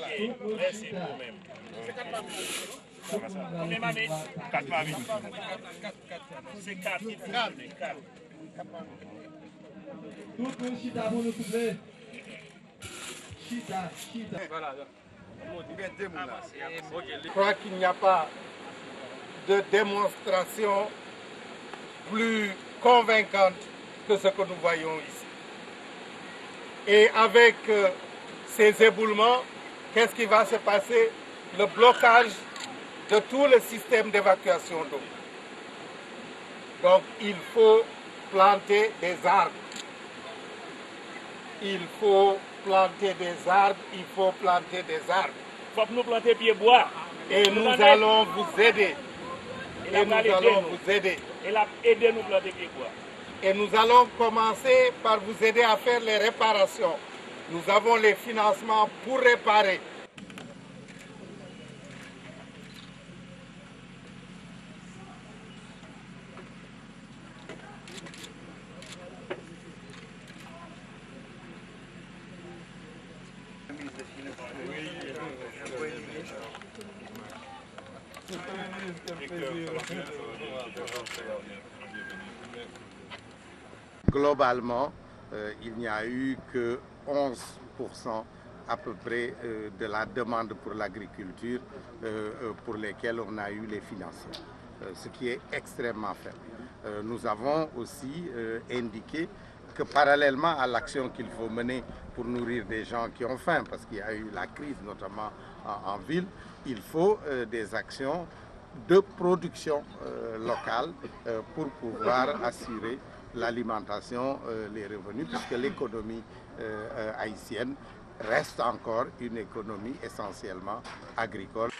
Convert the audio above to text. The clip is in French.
Merci vous-même. Combien année 4 par 8. C'est 4 il faut donner, 4. Tout le monde chita pour nous s'il vous plaît. Chita, chita. Je crois qu'il n'y a pas de démonstration plus convaincante que ce que nous voyons ici. Et avec euh, ces éboulements, qu'est-ce qui va se passer? Le blocage de tout le système d'évacuation d'eau. Donc il faut planter des arbres. Il faut planter des arbres, il faut planter des arbres. Faut que nous planter pied bois. Et nous allons vous aider. Et nous allons vous aider. Il a aidé nous planter pied bois. Et nous allons commencer par vous aider à faire les réparations. Nous avons les financements pour réparer. Globalement, euh, il n'y a eu que 11% à peu près euh, de la demande pour l'agriculture euh, euh, pour lesquelles on a eu les financements, ce qui est extrêmement faible. Nous avons aussi indiqué que parallèlement à l'action qu'il faut mener pour nourrir des gens qui ont faim, parce qu'il y a eu la crise notamment en, ville, il faut des actions de production locale pour pouvoir assurer l'alimentation, euh, les revenus, puisque l'économie euh, euh, haïtienne reste encore une économie essentiellement agricole.